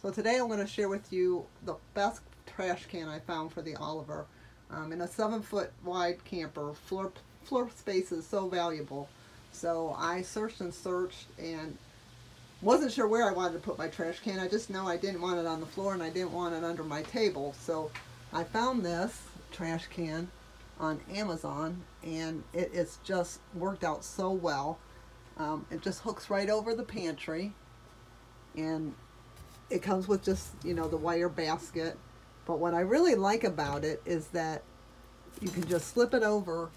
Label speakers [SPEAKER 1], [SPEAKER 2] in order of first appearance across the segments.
[SPEAKER 1] So today I'm going to share with you the best trash can I found for the Oliver. Um, in a seven foot wide camper, floor, floor space is so valuable. So I searched and searched and wasn't sure where I wanted to put my trash can. I just know I didn't want it on the floor and I didn't want it under my table. So I found this trash can on Amazon and it is just worked out so well. Um, it just hooks right over the pantry and it comes with just, you know, the wire basket. But what I really like about it is that you can just slip it over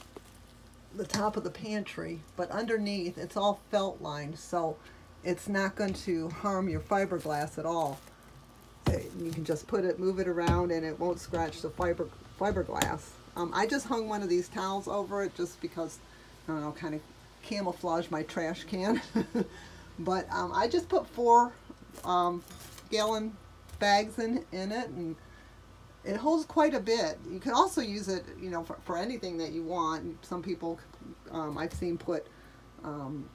[SPEAKER 1] the top of the pantry, but underneath it's all felt lined, so it's not going to harm your fiberglass at all. You can just put it, move it around, and it won't scratch the fiber fiberglass. Um, I just hung one of these towels over it just because, I don't know, kind of camouflage my trash can. but um, I just put four um, gallon bags in, in it and it holds quite a bit. You can also use it, you know, for, for anything that you want. Some people, um, I've seen put um,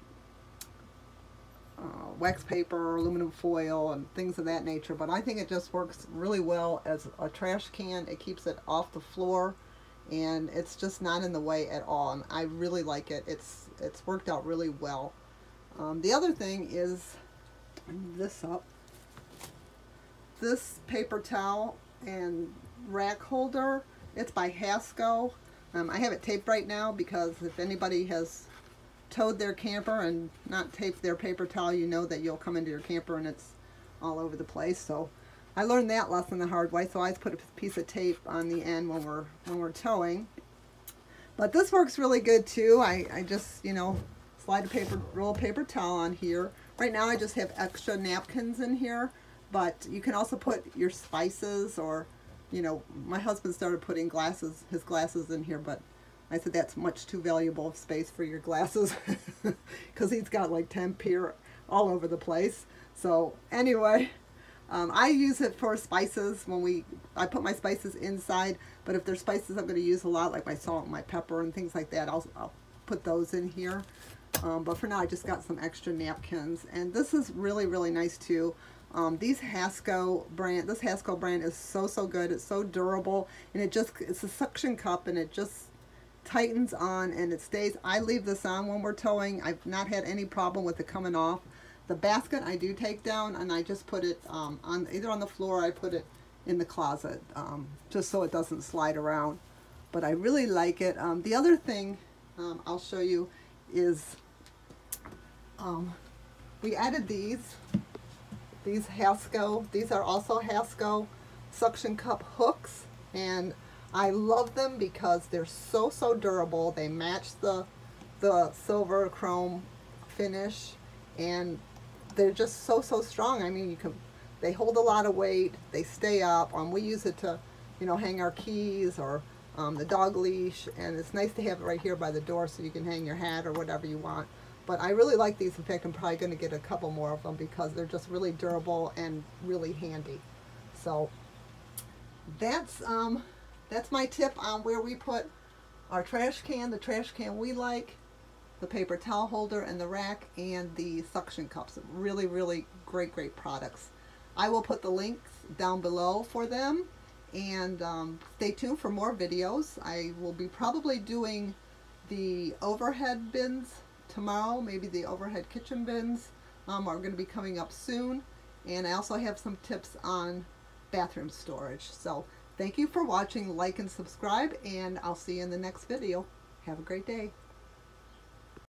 [SPEAKER 1] uh, wax paper, aluminum foil, and things of that nature. But I think it just works really well as a trash can. It keeps it off the floor, and it's just not in the way at all. And I really like it. It's it's worked out really well. Um, the other thing is, this up this paper towel and rack holder. It's by HASKO. Um, I have it taped right now because if anybody has towed their camper and not taped their paper towel, you know that you'll come into your camper and it's all over the place. So I learned that lesson the hard way. So I always put a piece of tape on the end when we're when we're towing. But this works really good too. I, I just, you know, slide a paper roll paper towel on here. Right now I just have extra napkins in here but you can also put your spices or, you know, my husband started putting glasses, his glasses in here, but I said that's much too valuable of space for your glasses because he's got like 10 pair all over the place. So anyway, um, I use it for spices when we, I put my spices inside, but if there's spices I'm going to use a lot, like my salt my pepper and things like that, I'll, I'll put those in here. Um, but for now I just got some extra napkins and this is really really nice too um, these HASKO brand, this HASKO brand is so, so good. It's so durable and it just, it's a suction cup and it just tightens on and it stays. I leave this on when we're towing. I've not had any problem with it coming off. The basket I do take down and I just put it um, on either on the floor I put it in the closet um, just so it doesn't slide around. But I really like it. Um, the other thing um, I'll show you is um, we added these these HASKO, these are also HASKO suction cup hooks and I love them because they're so, so durable. They match the, the silver chrome finish and they're just so, so strong. I mean, you can, they hold a lot of weight, they stay up, um, we use it to, you know, hang our keys or um, the dog leash, and it's nice to have it right here by the door so you can hang your hat or whatever you want. But I really like these. In fact, I'm probably going to get a couple more of them because they're just really durable and really handy. So that's um, that's my tip on where we put our trash can, the trash can we like, the paper towel holder and the rack, and the suction cups. Really, really great, great products. I will put the links down below for them. And um, stay tuned for more videos. I will be probably doing the overhead bins tomorrow. Maybe the overhead kitchen bins um, are going to be coming up soon. And I also have some tips on bathroom storage. So thank you for watching. Like and subscribe. And I'll see you in the next video. Have a great day.